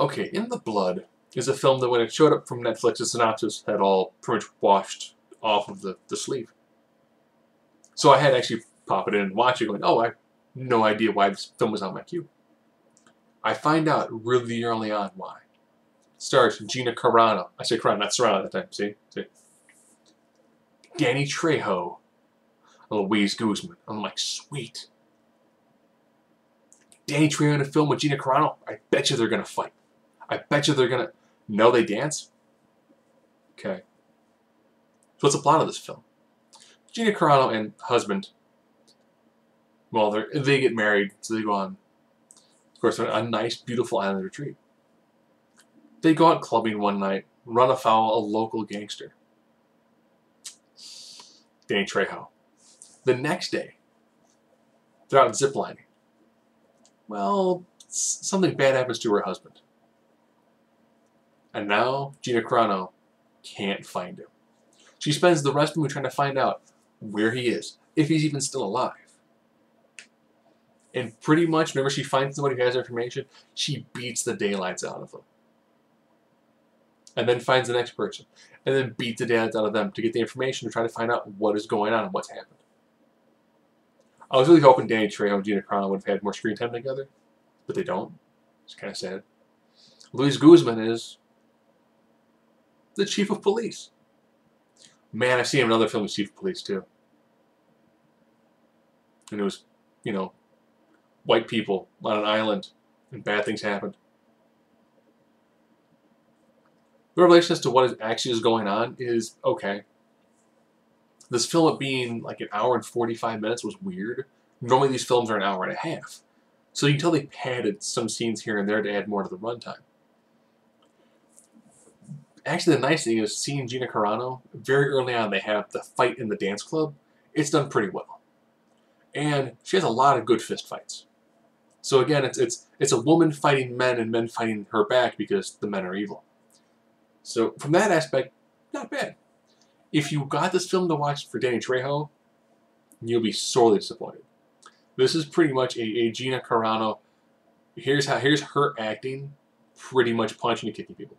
Okay, In the Blood is a film that when it showed up from Netflix, the synopsis had all pretty much washed off of the, the sleeve. So I had to actually pop it in and watch it going, oh, I have no idea why this film was on my queue. I find out really early on why. It stars Gina Carano. I say Carano, not Serrano at that time. See? See? Danny Trejo. Luis Guzman. I'm like, sweet. Danny Trejo in a film with Gina Carano, I bet you they're going to fight. I bet you they're going to... know they dance? Okay. So what's the plot of this film? Gina Carano and husband, well, they they get married, so they go on, of course, a nice, beautiful island retreat. They go out clubbing one night, run afoul a local gangster. Danny Trejo. The next day, they're out ziplining. Well, something bad happens to her husband. And now Gina Carano can't find him. She spends the rest of the movie trying to find out where he is, if he's even still alive. And pretty much, whenever she finds somebody who has information, she beats the daylights out of them. And then finds the next person. And then beats the daylights out of them to get the information to try to find out what is going on and what's happened. I was really hoping Danny Trejo and Gina Carano would have had more screen time together, but they don't. It's kind of sad. Luis Guzman is the chief of police. Man, I've seen him in other films, chief of police, too. And it was, you know, white people on an island, and bad things happened. The revelation as to what actually is going on is okay. This film being like an hour and 45 minutes was weird. Normally these films are an hour and a half. So you can tell they padded some scenes here and there to add more to the runtime. Actually, the nice thing is seeing Gina Carano, very early on they have the fight in the dance club. It's done pretty well. And she has a lot of good fist fights. So again, it's, it's, it's a woman fighting men and men fighting her back because the men are evil. So from that aspect, not bad. If you got this film to watch for Danny Trejo, you'll be sorely disappointed. This is pretty much a, a Gina Carano. Here's how here's her acting, pretty much punching and kicking people.